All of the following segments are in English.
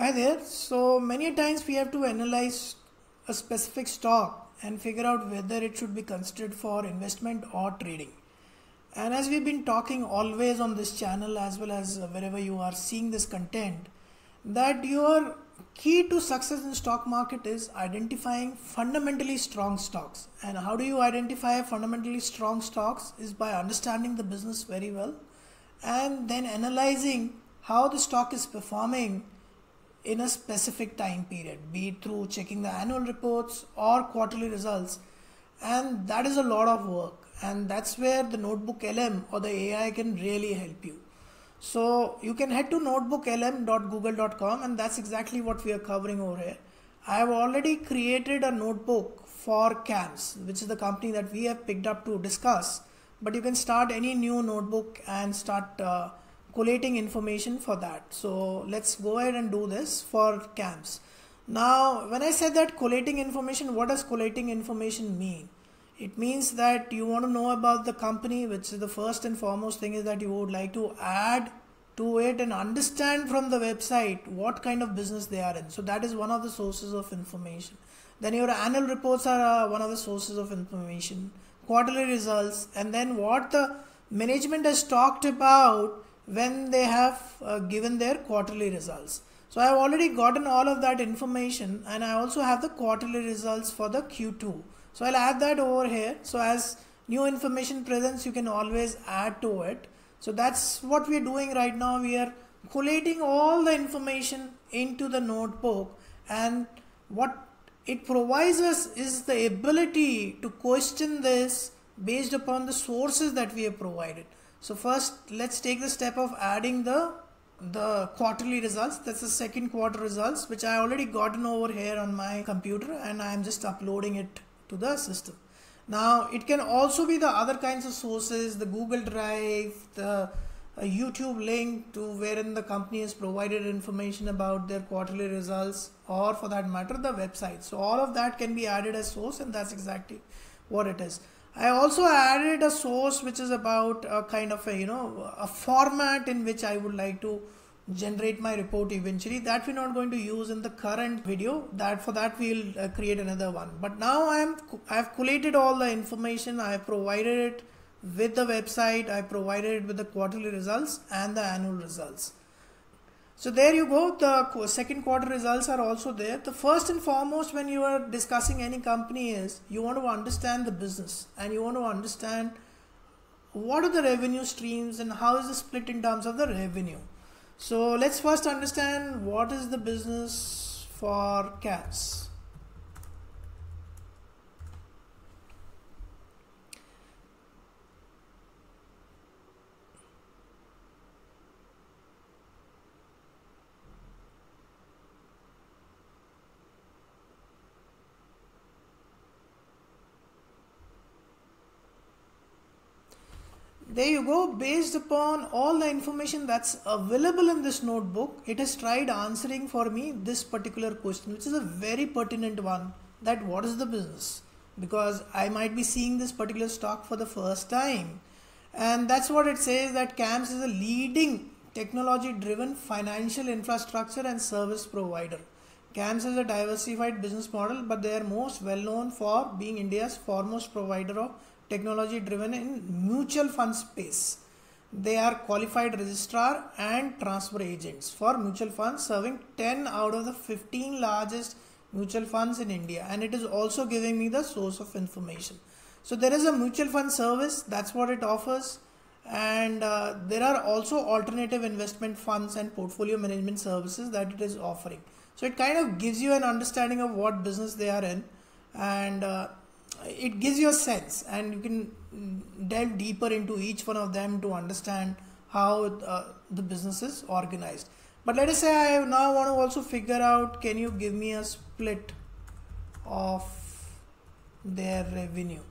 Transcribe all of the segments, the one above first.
Hi there. So many times we have to analyze a specific stock and figure out whether it should be considered for investment or trading. And as we've been talking always on this channel as well as wherever you are seeing this content, that your key to success in stock market is identifying fundamentally strong stocks. And how do you identify fundamentally strong stocks is by understanding the business very well and then analyzing how the stock is performing in a specific time period, be it through checking the annual reports or quarterly results. And that is a lot of work. And that's where the Notebook LM or the AI can really help you. So you can head to notebooklm.google.com and that's exactly what we are covering over here. I have already created a notebook for CAMS, which is the company that we have picked up to discuss. But you can start any new notebook and start uh, collating information for that. So let's go ahead and do this for CAMS. Now, when I said that collating information, what does collating information mean? It means that you want to know about the company, which is the first and foremost thing is that you would like to add to it and understand from the website what kind of business they are in. So that is one of the sources of information. Then your annual reports are uh, one of the sources of information, quarterly results, and then what the management has talked about when they have uh, given their quarterly results. So I have already gotten all of that information and I also have the quarterly results for the Q2. So I'll add that over here. So as new information presents, you can always add to it. So that's what we're doing right now. We are collating all the information into the notebook and what it provides us is the ability to question this based upon the sources that we have provided. So first let's take the step of adding the the quarterly results. That's the second quarter results which I already gotten over here on my computer and I am just uploading it to the system. Now it can also be the other kinds of sources the Google Drive the uh, YouTube link to wherein the company has provided information about their quarterly results or for that matter the website. So all of that can be added as source and that's exactly what it is I also added a source which is about a kind of a you know a format in which I would like to generate my report eventually. That we're not going to use in the current video. That for that we'll uh, create another one. But now I am I have collated all the information. I have provided it with the website. I provided it with the quarterly results and the annual results so there you go. The second quarter results are also there. The first and foremost when you are discussing any company is you want to understand the business and you want to understand what are the revenue streams and how is the split in terms of the revenue. So let's first understand what is the business for CAMS. There you go. Based upon all the information that's available in this notebook it has tried answering for me this particular question which is a very pertinent one that what is the business? Because i might be seeing this particular stock for the first time. And that's what it says that cams is a leading technology driven financial infrastructure and service provider. Cams is a diversified business model but they are most well known for being india's foremost provider of technology driven in mutual fund space. They are qualified registrar and transfer agents for mutual funds serving 10 out of the 15 largest mutual funds in India and it is also giving me the source of information. So there is a mutual fund service that's what it offers and uh, there are also alternative investment funds and portfolio management services that it is offering. So it kind of gives you an understanding of what business they are in and uh, it gives you a sense and you can delve deeper into each one of them to understand how uh, the business is organized. But let us say I now want to also figure out can you give me a split of their revenue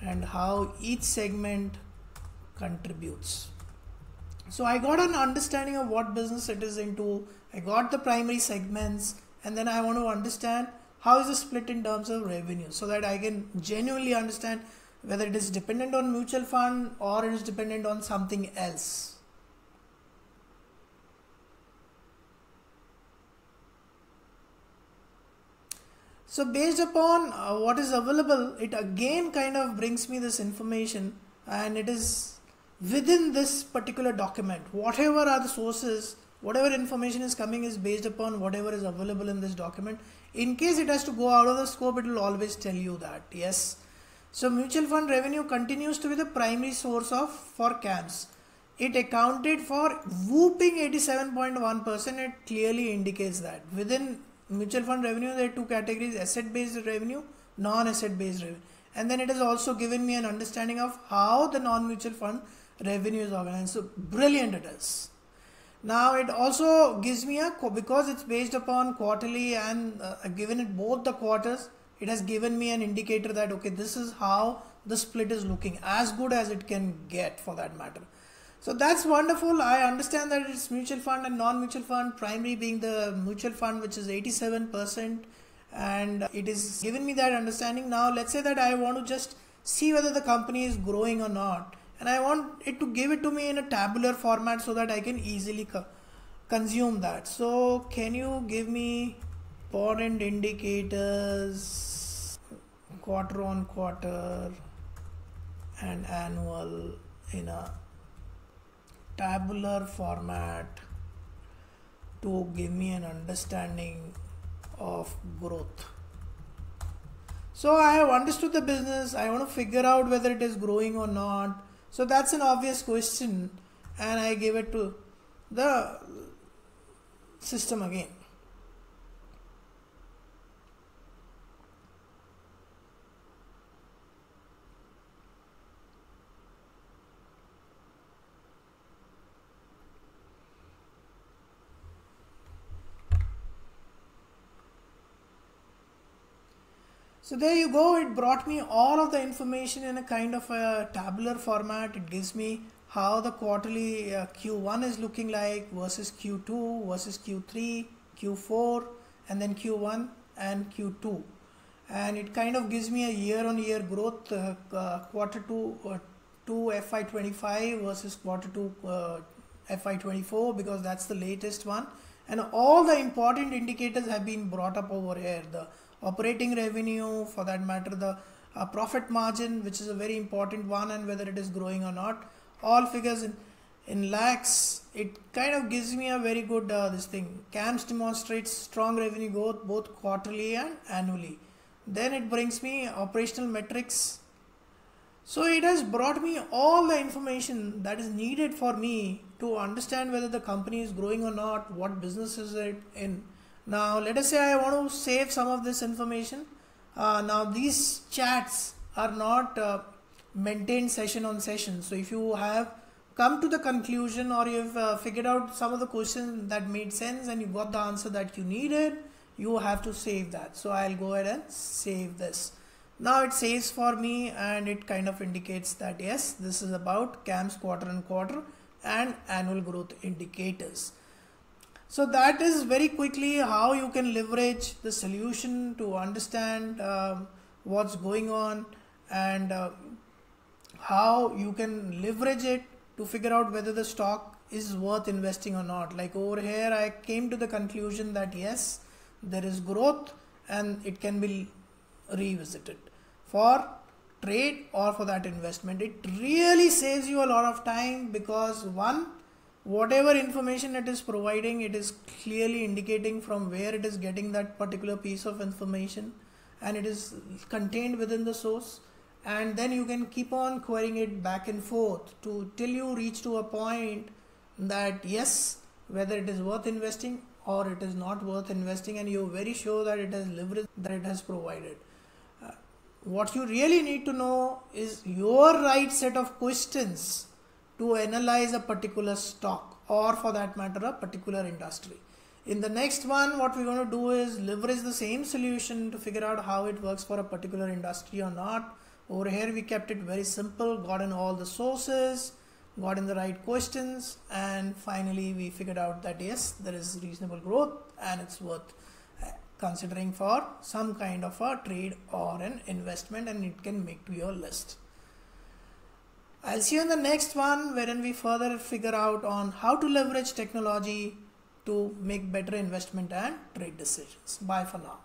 and how each segment contributes? So I got an understanding of what business it is into. I got the primary segments and then I want to understand how is it split in terms of revenue so that I can genuinely understand whether it is dependent on mutual fund or it is dependent on something else. So based upon uh, what is available, it again kind of brings me this information and it is within this particular document. Whatever are the sources, whatever information is coming is based upon whatever is available in this document in case it has to go out of the scope it will always tell you that yes so mutual fund revenue continues to be the primary source of for CAMS. It accounted for whooping 87.1%. It clearly indicates that within mutual fund revenue there are two categories: asset-based revenue, non-asset-based revenue, and then it has also given me an understanding of how the non-mutual fund revenue is organized. So brilliant it is. Now it also gives me a because it's based upon quarterly and uh, given it both the quarters it has given me an indicator that okay this is how the split is looking as good as it can get for that matter. So that's wonderful. I understand that it's mutual fund and non-mutual fund primary being the mutual fund which is 87% and it is given me that understanding. Now let's say that i want to just see whether the company is growing or not and i want it to give it to me in a tabular format so that i can easily co- consume that. So can you give me important indicators quarter on quarter and annual in a tabular format to give me an understanding of growth? So i have understood the business. I want to figure out whether it is growing or not so that's an obvious question and i give it to the system again So there you go. It brought me all of the information in a kind of a tabular format. It gives me how the quarterly uh, Q1 is looking like versus Q2 versus Q3, Q4, and then Q1 and Q2. And it kind of gives me a year on year growth uh, uh, quarter two, uh, two FY25 versus quarter two uh, FY24 because that's the latest one. And all the important indicators have been brought up over here. The operating revenue for that matter the uh, profit margin which is a very important one and whether it is growing or not. All figures in in lakhs it kind of gives me a very good uh, this thing. Cams demonstrates strong revenue growth both quarterly and annually. Then it brings me operational metrics so it has brought me all the information that is needed for me to understand whether the company is growing or not what business is it in now let us say I want to save some of this information. Uh, now these chats are not uh, maintained session on session. So if you have come to the conclusion or you've uh, figured out some of the questions that made sense and you got the answer that you needed, you have to save that. So I'll go ahead and save this. Now it says for me and it kind of indicates that yes, this is about CAMS quarter and quarter and annual growth indicators. So that is very quickly how you can leverage the solution to understand um, what's going on and uh, how you can leverage it to figure out whether the stock is worth investing or not. Like over here, I came to the conclusion that yes, there is growth and it can be revisited for trade or for that investment. It really saves you a lot of time because one, whatever information it is providing it is clearly indicating from where it is getting that particular piece of information and it is contained within the source and then you can keep on querying it back and forth to till you reach to a point that yes whether it is worth investing or it is not worth investing and you're very sure that it has leverage that it has provided what you really need to know is your right set of questions to analyze a particular stock or for that matter a particular industry. In the next one what we're going to do is leverage the same solution to figure out how it works for a particular industry or not. Over here we kept it very simple, got in all the sources, got in the right questions and finally we figured out that yes there is reasonable growth and it's worth considering for some kind of a trade or an investment and it can make to your list. I'll see you in the next one wherein we further figure out on how to leverage technology to make better investment and trade decisions. Bye for now.